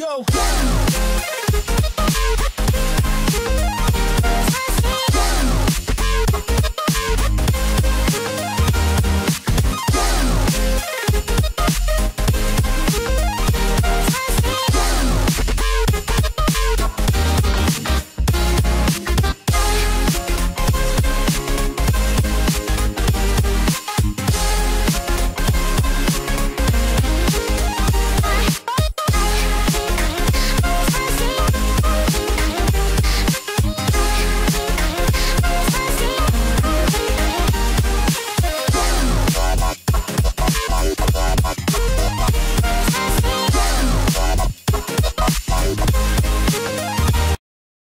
go.